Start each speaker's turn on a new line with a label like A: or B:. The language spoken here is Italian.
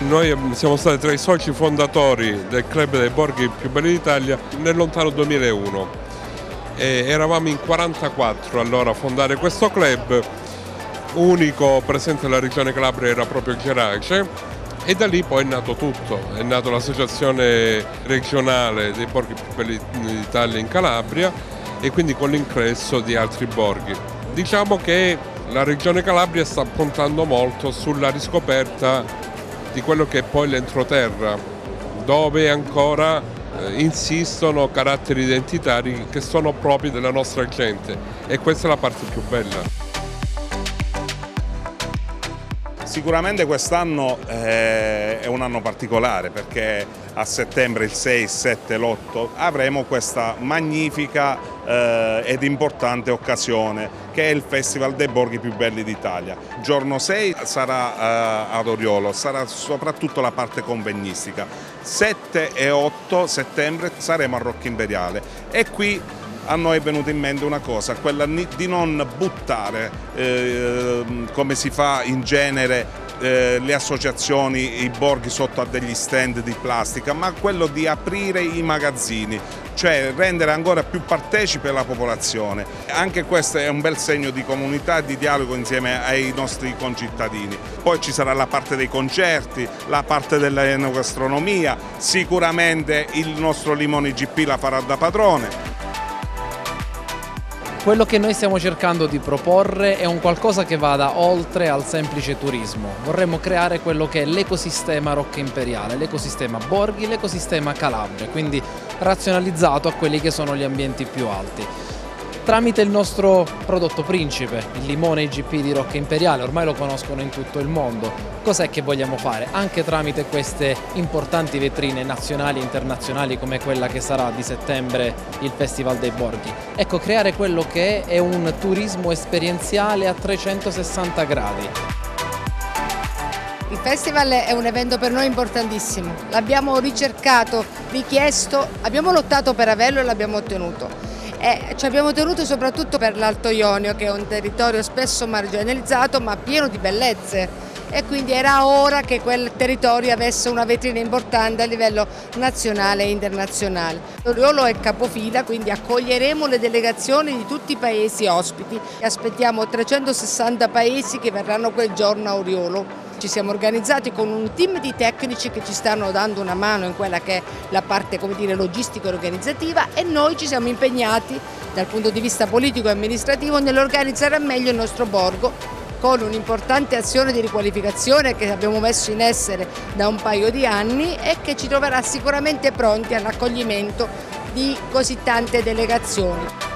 A: Noi siamo stati tra i soci fondatori del club dei borghi più belli d'Italia nel lontano 2001. E eravamo in 44 allora a fondare questo club, unico presente nella regione Calabria era proprio Gerace e da lì poi è nato tutto, è nata l'associazione regionale dei borghi più belli d'Italia in Calabria e quindi con l'ingresso di altri borghi. Diciamo che la regione Calabria sta puntando molto sulla riscoperta di quello che è poi l'entroterra, dove ancora eh, insistono caratteri identitari che sono propri della nostra gente e questa è la parte più bella.
B: Sicuramente quest'anno eh, è un anno particolare perché a settembre il 6, il 7 l'8 avremo questa magnifica eh, ed importante occasione che è il Festival dei Borghi più belli d'Italia. Giorno 6 sarà eh, ad Oriolo, sarà soprattutto la parte convegnistica. 7 e 8 settembre saremo a Rocca Imperiale e qui a noi è venuta in mente una cosa, quella di non buttare eh, come si fa in genere eh, le associazioni, i borghi sotto a degli stand di plastica, ma quello di aprire i magazzini, cioè rendere ancora più partecipe la popolazione. Anche questo è un bel segno di comunità e di dialogo insieme ai nostri concittadini. Poi ci sarà la parte dei concerti, la parte dell'enogastronomia, sicuramente il nostro Limone GP la farà da padrone.
C: Quello che noi stiamo cercando di proporre è un qualcosa che vada oltre al semplice turismo. Vorremmo creare quello che è l'ecosistema Rocca Imperiale, l'ecosistema Borghi, l'ecosistema Calabria, quindi razionalizzato a quelli che sono gli ambienti più alti tramite il nostro prodotto principe, il limone IGP di Rocca Imperiale, ormai lo conoscono in tutto il mondo. Cos'è che vogliamo fare? Anche tramite queste importanti vetrine nazionali e internazionali come quella che sarà di settembre il Festival dei Borghi. Ecco, creare quello che è un turismo esperienziale a 360 gradi.
D: Il festival è un evento per noi importantissimo, l'abbiamo ricercato, richiesto, abbiamo lottato per averlo e l'abbiamo ottenuto e ci abbiamo tenuto soprattutto per l'Alto Ionio che è un territorio spesso marginalizzato ma pieno di bellezze e quindi era ora che quel territorio avesse una vetrina importante a livello nazionale e internazionale. Oriolo è capofila, quindi accoglieremo le delegazioni di tutti i paesi ospiti e aspettiamo 360 paesi che verranno quel giorno a Oriolo. Ci siamo organizzati con un team di tecnici che ci stanno dando una mano in quella che è la parte dire, logistica e organizzativa e noi ci siamo impegnati dal punto di vista politico e amministrativo nell'organizzare meglio il nostro borgo con un'importante azione di riqualificazione che abbiamo messo in essere da un paio di anni e che ci troverà sicuramente pronti all'accoglimento di così tante delegazioni.